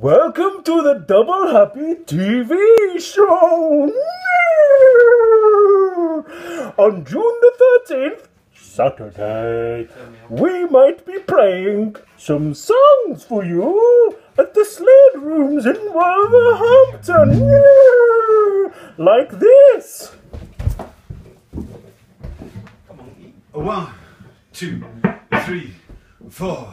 Welcome to the Double Happy TV show! On June the 13th, Saturday, we might be playing some songs for you at the Slade Rooms in Wolverhampton. Like this. One, two, three, four.